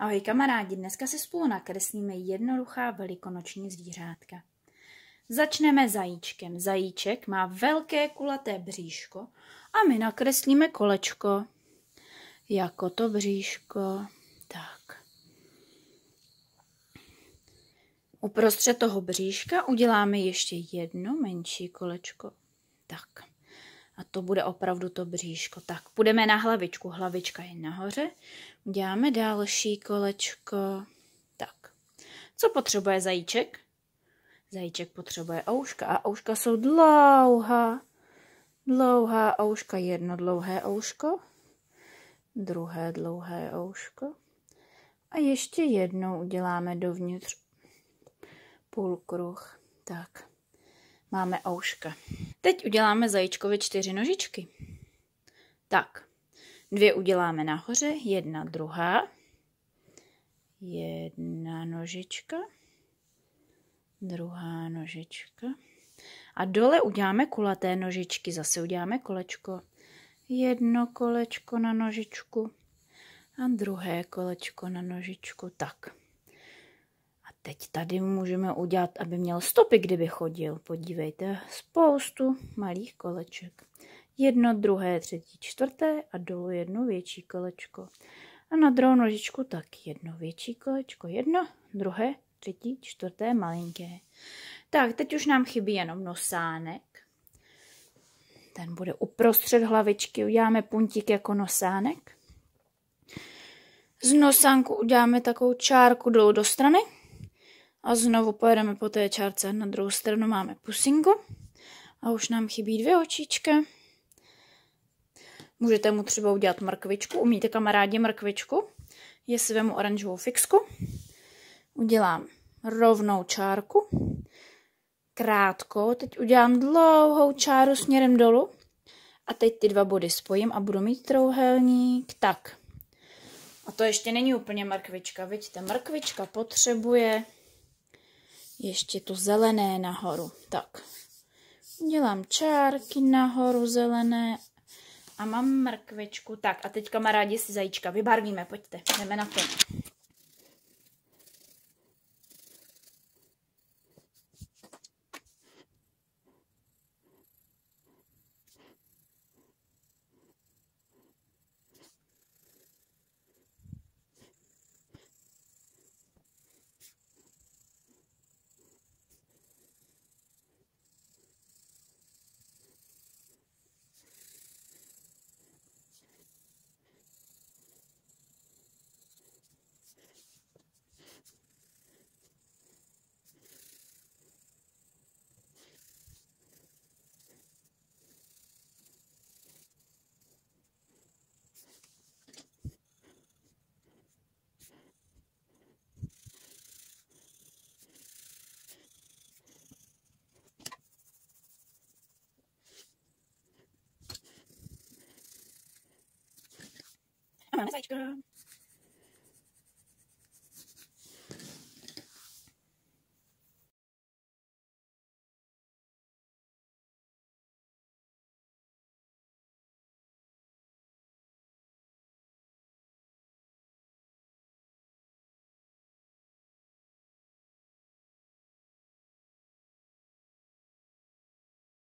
Ahoj kamarádi, dneska si spolu nakreslíme jednoduchá velikonoční zvířátka. Začneme zajíčkem. Zajíček má velké kulaté bříško a my nakreslíme kolečko. Jako to bříško. Tak. Uprostřed toho bříška uděláme ještě jedno menší kolečko. Tak. A to bude opravdu to bříško. Tak, půjdeme na hlavičku. Hlavička je nahoře. Uděláme další kolečko. Tak. Co potřebuje zajíček? Zajíček potřebuje ouška a ouška jsou dlouhá. Dlouhá ouška, jedno dlouhé ouško, druhé dlouhé ouško a ještě jednou uděláme dovnitř půlkruh. Tak. Máme ouška. Teď uděláme zajíčkovi čtyři nožičky. Tak, dvě uděláme nahoře, jedna druhá, jedna nožička, druhá nožička. A dole uděláme kulaté nožičky, zase uděláme kolečko. Jedno kolečko na nožičku a druhé kolečko na nožičku. Tak. Teď tady můžeme udělat, aby měl stopy, kdyby chodil. Podívejte, spoustu malých koleček. Jedno, druhé, třetí, čtvrté a dolů jedno větší kolečko. A na druhou nožičku tak jedno větší kolečko. Jedno, druhé, třetí, čtvrté, malinké. Tak, teď už nám chybí jenom nosánek. Ten bude uprostřed hlavičky. Uděláme puntík jako nosánek. Z nosánku uděláme takovou čárku dolů do strany. A znovu pojedeme po té čárce. Na druhou stranu máme pusinku. A už nám chybí dvě očička. Můžete mu třeba udělat mrkvičku. Umíte kamarádi mrkvičku? Jestli vemu oranžovou fixku, udělám rovnou čárku, krátkou, teď udělám dlouhou čáru směrem dolů a teď ty dva body spojím a budu mít trouhelník. Tak. A to ještě není úplně mrkvička, vidíte, mrkvička potřebuje ještě to zelené nahoru. Tak, dělám čárky nahoru zelené a mám mrkvičku. Tak a teď kamarádi si zajíčka vybarvíme, pojďte, jdeme na to. Máme zajíčka.